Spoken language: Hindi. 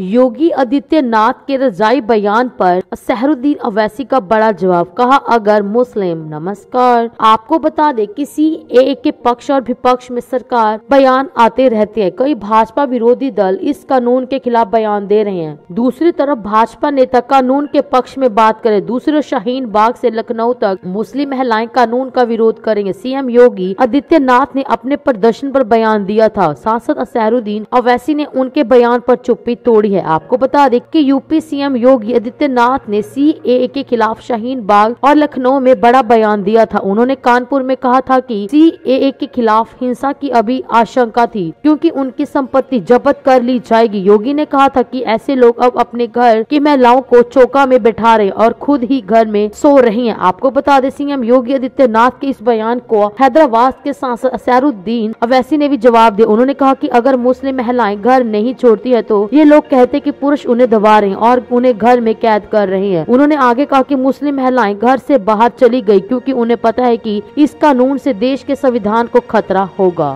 योगी आदित्यनाथ के रजाई बयान पर सहरुद्दीन अवैसी का बड़ा जवाब, कहा, अगर मुस्लिम, नमस्कार। आपको बता दें किसी ए के पक्ष और विपक्ष में सरकार बयान आते रहते हैं। कई भाजपा विरोधी दल इस कानून के खिलाफ बयान दे रहे हैं। दूसरी तरफ़ भाजपा नेता कानून के पक्ष में बात करें, दूसरे शाहीन बाग से लखनऊ तक मुस्लिम महिलाएँ कानून का विरोध करेंगे। सीएम योगी आदित्यनाथ ने अपने प्रदर्शन पर बयान दिया था। सांसद असहरुद्दीन अवैसी ने उनके बयान पर चुप्पी तोड़ी। जोड़ी है। आपको बता दें कि यूपी सीएम योगी आदित्यनाथ ने सीएए के खिलाफ शाहीन बाग और लखनऊ में बड़ा बयान दिया था। उन्होंने कानपुर में कहा था कि सीएए के खिलाफ हिंसा की अभी आशंका थी, क्योंकि उनकी संपत्ति जब्त कर ली जाएगी। योगी ने कहा था कि ऐसे लोग अब अपने घर की महिलाओं को चौका में बैठा रहे और खुद ही घर में सो रही हैं। आपको बता दें सीएम योगी आदित्यनाथ के इस बयान को हैदराबाद के सांसद असरुद्दीन अवैसी ने भी जवाब दिया। उन्होंने कहा की अगर मुस्लिम महिलाएँ घर नहीं छोड़ती है तो ये लोग कहते कि पुरुष उन्हें दबा रहे हैं और उन्हें घर में कैद कर रहे हैं। उन्होंने आगे कहा कि मुस्लिम महिलाएँ घर से बाहर चली गई, क्योंकि उन्हें पता है कि इस कानून से देश के संविधान को खतरा होगा।